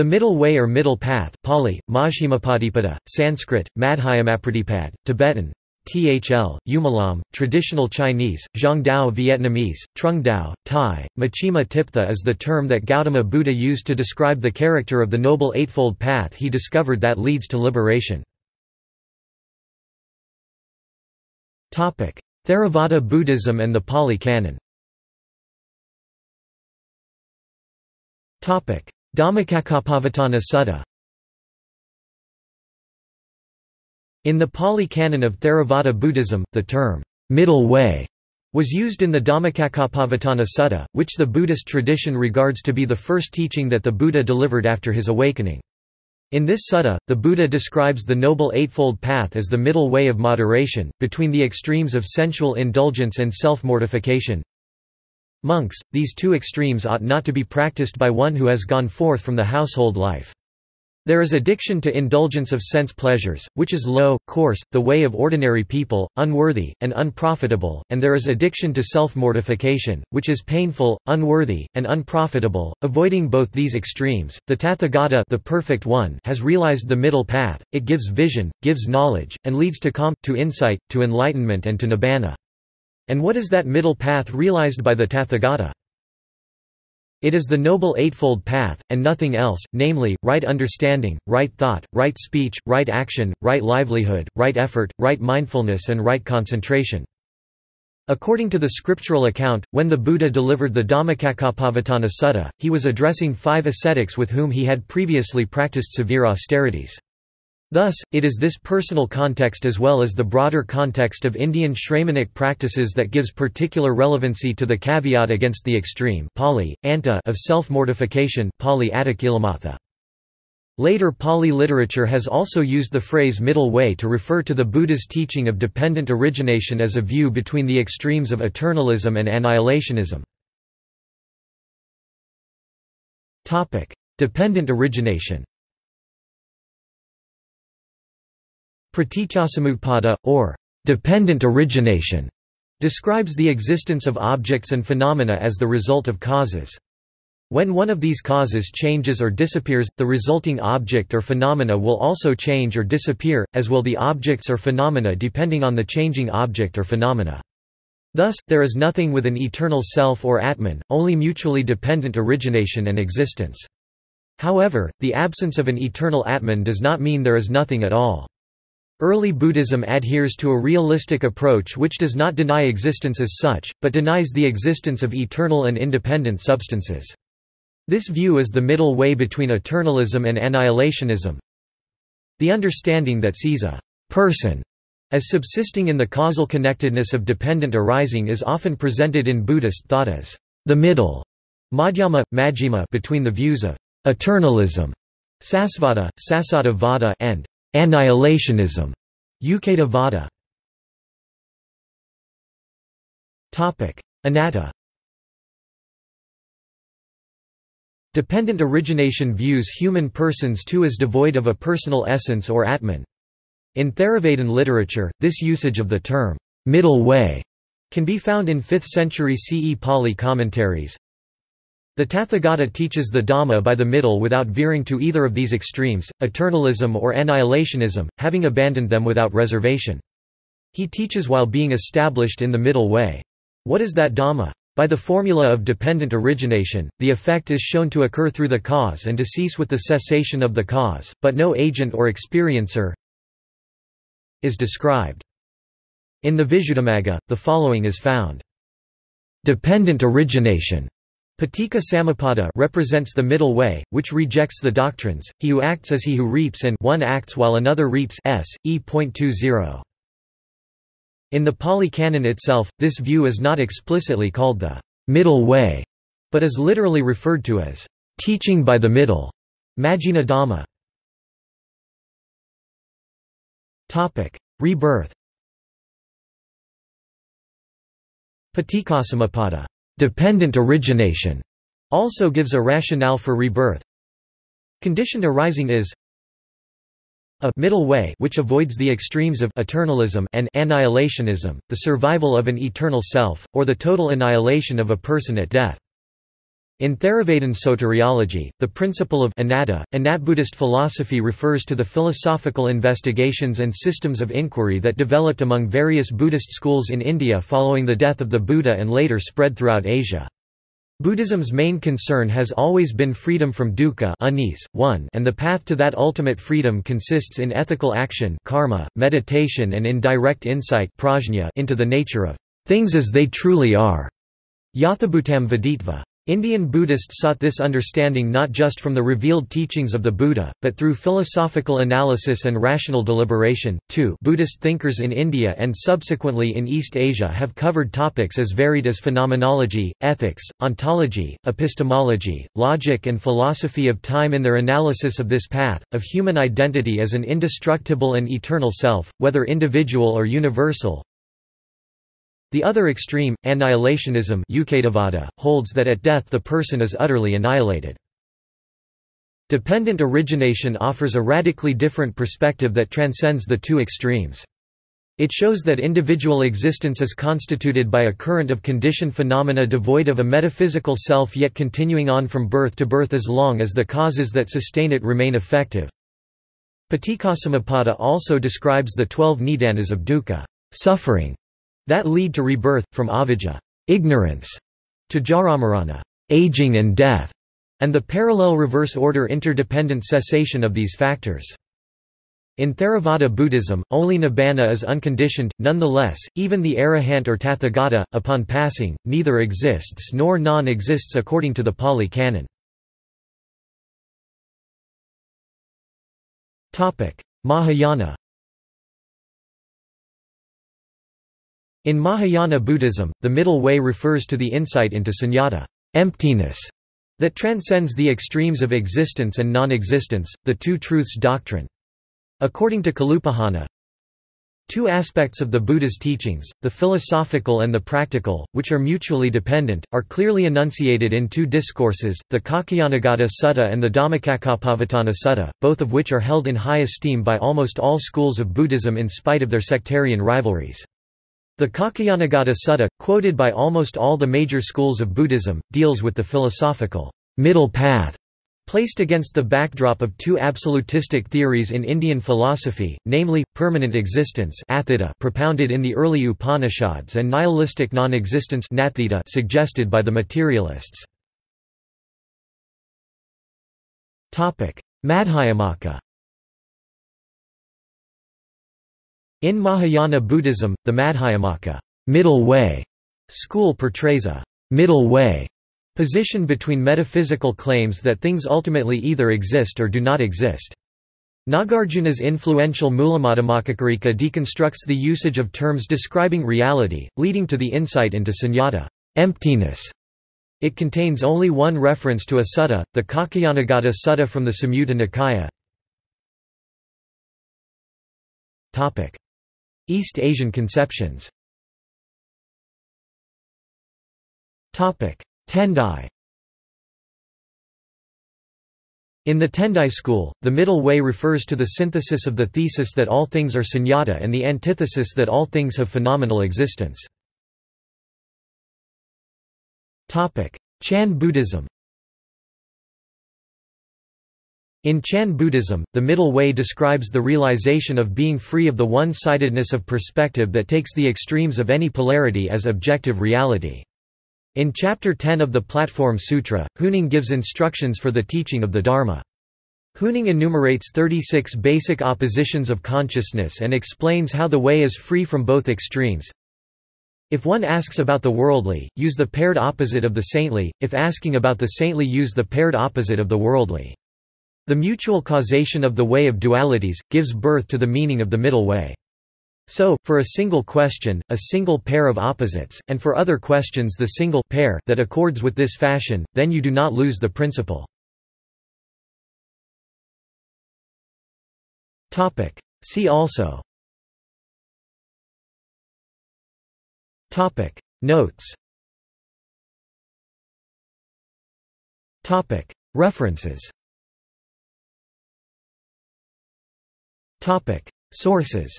The middle way or middle path Pali, Majjhimapatipada, Sanskrit, Madhyamapratipad, Tibetan, Thl, Umalam, traditional Chinese, Zhangdao Vietnamese, Trung Dao, Thai, Machima Tiptha is the term that Gautama Buddha used to describe the character of the Noble Eightfold Path he discovered that leads to liberation. Theravada Buddhism and the Pali Canon Dhammacakkappavattana Sutta In the Pali Canon of Theravada Buddhism, the term, middle way, was used in the Dhammacakkappavattana Sutta, which the Buddhist tradition regards to be the first teaching that the Buddha delivered after his awakening. In this sutta, the Buddha describes the Noble Eightfold Path as the middle way of moderation, between the extremes of sensual indulgence and self-mortification, Monks, these two extremes ought not to be practiced by one who has gone forth from the household life. There is addiction to indulgence of sense pleasures, which is low, coarse, the way of ordinary people, unworthy, and unprofitable, and there is addiction to self-mortification, which is painful, unworthy, and unprofitable. Avoiding both these extremes, the Tathagata the perfect one has realized the middle path, it gives vision, gives knowledge, and leads to calm, to insight, to enlightenment and to nibbana. And what is that middle path realized by the Tathagata? It is the Noble Eightfold Path, and nothing else, namely, right understanding, right thought, right speech, right action, right livelihood, right effort, right mindfulness and right concentration. According to the scriptural account, when the Buddha delivered the Dhammacakkappavattana Sutta, he was addressing five ascetics with whom he had previously practiced severe austerities. Thus, it is this personal context as well as the broader context of Indian Shramanic practices that gives particular relevancy to the caveat against the extreme Pali, anta of self-mortification Later Pali literature has also used the phrase middle way to refer to the Buddha's teaching of dependent origination as a view between the extremes of eternalism and annihilationism. Dependent origination Praticcasamutpada, or dependent origination, describes the existence of objects and phenomena as the result of causes. When one of these causes changes or disappears, the resulting object or phenomena will also change or disappear, as will the objects or phenomena depending on the changing object or phenomena. Thus, there is nothing with an eternal self or Atman, only mutually dependent origination and existence. However, the absence of an eternal Atman does not mean there is nothing at all. Early Buddhism adheres to a realistic approach which does not deny existence as such, but denies the existence of eternal and independent substances. This view is the middle way between eternalism and annihilationism. The understanding that sees a person as subsisting in the causal connectedness of dependent arising is often presented in Buddhist thought as the middle madhyama, majjhima between the views of eternalism sasvada, sasada vada and Annihilationism. Uccheda Vada. Topic: Anatta. Dependent origination views human persons too as devoid of a personal essence or atman. In Theravadan literature, this usage of the term middle way can be found in 5th century CE Pali commentaries. The Tathagata teaches the Dhamma by the middle without veering to either of these extremes, eternalism or annihilationism, having abandoned them without reservation. He teaches while being established in the middle way. What is that Dhamma? By the formula of dependent origination, the effect is shown to occur through the cause and to cease with the cessation of the cause, but no agent or experiencer is described. In the Visuddhimagga, the following is found. Dependent origination Paticca Samuppada represents the middle way, which rejects the doctrines, he who acts as he who reaps and one acts while another reaps s. e.20. In the Pali Canon itself, this view is not explicitly called the middle way, but is literally referred to as teaching by the middle. Majjhima Dhamma. Rebirth Paticcasamuppada Dependent origination also gives a rationale for rebirth. Conditioned arising is a middle way which avoids the extremes of eternalism and annihilationism, the survival of an eternal self, or the total annihilation of a person at death. In Theravadan soteriology, the principle of anatta, Anat-Buddhist philosophy refers to the philosophical investigations and systems of inquiry that developed among various Buddhist schools in India following the death of the Buddha and later spread throughout Asia. Buddhism's main concern has always been freedom from dukkha unease, one, and the path to that ultimate freedom consists in ethical action karma, meditation and in direct insight prajna into the nature of things as they truly are. Yathabhutam Veditva. Indian Buddhists sought this understanding not just from the revealed teachings of the Buddha, but through philosophical analysis and rational deliberation. 2 Buddhist thinkers in India and subsequently in East Asia have covered topics as varied as phenomenology, ethics, ontology, epistemology, logic, and philosophy of time in their analysis of this path, of human identity as an indestructible and eternal self, whether individual or universal, the other extreme, annihilationism holds that at death the person is utterly annihilated. Dependent origination offers a radically different perspective that transcends the two extremes. It shows that individual existence is constituted by a current of conditioned phenomena devoid of a metaphysical self yet continuing on from birth to birth as long as the causes that sustain it remain effective. Paticcasamuppada also describes the twelve nidanas of dukkha suffering", that lead to rebirth, from avijja ignorance, to jaramarana aging and death, and the parallel reverse order interdependent cessation of these factors. In Theravada Buddhism, only nibbana is unconditioned, nonetheless, even the arahant or tathagata, upon passing, neither exists nor non-exists according to the Pali Canon. Mahayana In Mahayana Buddhism, the middle way refers to the insight into sunyata emptiness, that transcends the extremes of existence and non-existence, the two truths doctrine. According to Kalupahana, Two aspects of the Buddha's teachings, the philosophical and the practical, which are mutually dependent, are clearly enunciated in two discourses, the Kaccayanagotta Sutta and the Dhammacakkappavattana Sutta, both of which are held in high esteem by almost all schools of Buddhism in spite of their sectarian rivalries. The Kaccayanagotta Sutta, quoted by almost all the major schools of Buddhism, deals with the philosophical middle path placed against the backdrop of two absolutistic theories in Indian philosophy, namely, permanent existence propounded in the early Upanishads and nihilistic non-existence suggested by the materialists. Madhyamaka In Mahayana Buddhism, the Madhyamaka middle way school portrays a middle way position between metaphysical claims that things ultimately either exist or do not exist. Nagarjuna's influential Mulamadhyamakakarika deconstructs the usage of terms describing reality, leading to the insight into sunyata emptiness. It contains only one reference to a sutta, the Kaccayanagotta Sutta from the Samyutta Nikaya. East Asian conceptions. Tendai. In the Tendai school, the middle way refers to the synthesis of the thesis that all things are sunyata and the antithesis that all things have phenomenal existence. Chan Buddhism In Chan Buddhism, the middle way describes the realization of being free of the one-sidedness of perspective that takes the extremes of any polarity as objective reality. In Chapter 10 of the Platform Sutra, Huineng gives instructions for the teaching of the Dharma. Huineng enumerates 36 basic oppositions of consciousness and explains how the way is free from both extremes. If one asks about the worldly, use the paired opposite of the saintly, if asking about the saintly use the paired opposite of the worldly. The mutual causation of the way of dualities, gives birth to the meaning of the middle way. So, for a single question, a single pair of opposites, and for other questions the single pair that accords with this fashion, then you do not lose the principle. See also. Notes. References Topic. Sources